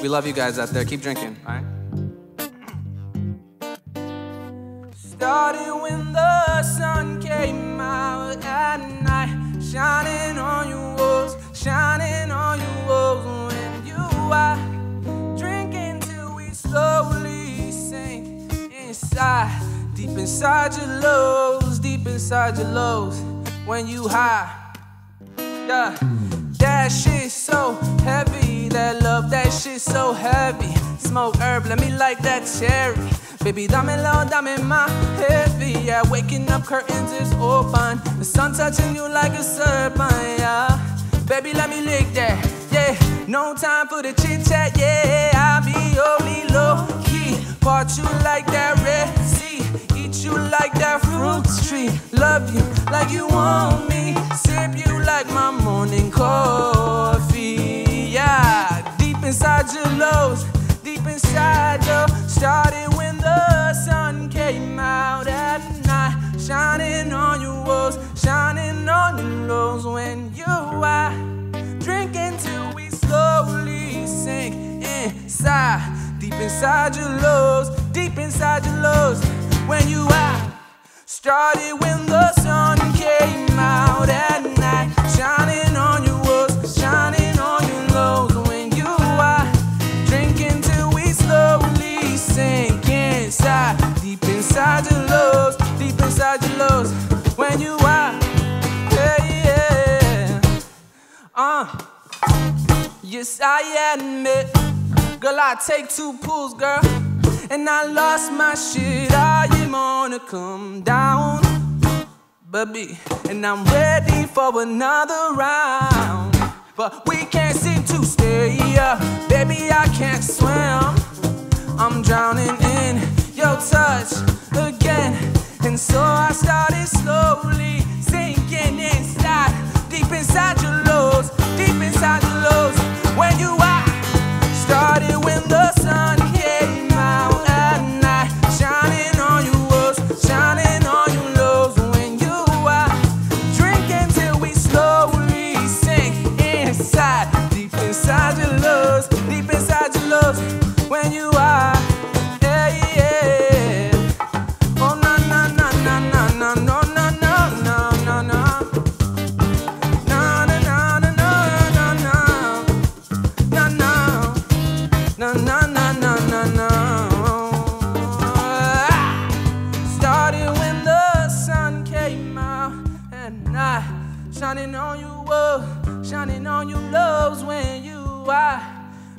We love you guys out there. Keep drinking, all right? Started when the sun came out at night, shining on walls, shining on walls. When you are drinking till we slowly sink inside, deep inside your lows, deep inside your lows. When you high, yeah, that so heavy, that that shit so heavy. Smoke herb, let me like that cherry. Baby, dámelo, dame más heavy. Yeah, waking up curtains is open. The sun touching you like a serpent. Yeah, baby, let me lick that. Yeah, no time for the chit chat. Yeah, I'll be only low key. Part you like that lows, deep inside your started when the sun came out at night, shining on your walls, shining on your lows when you are drinking till we slowly sink inside, deep inside your lows, deep inside your lows. When you are started when the sun when you are, yeah, yeah. Uh, yes, I admit, girl, I take two pulls, girl, and I lost my shit. I am gonna come down, baby, and I'm ready for another round. But we can't seem to stay up, baby. I can't swim. Inside, deep inside your lows, deep inside your lows. When you are, yeah, yeah. Oh na na na na no no no no no no. Na na na na na na na. Na na. Na na na na na na. Started when the sun came out at night, shining on you, whoa, shining on your lows when you are.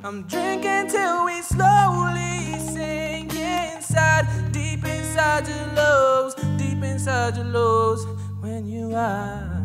I'm drinking till we slowly sink inside, deep inside your lows, deep inside your lows when you are.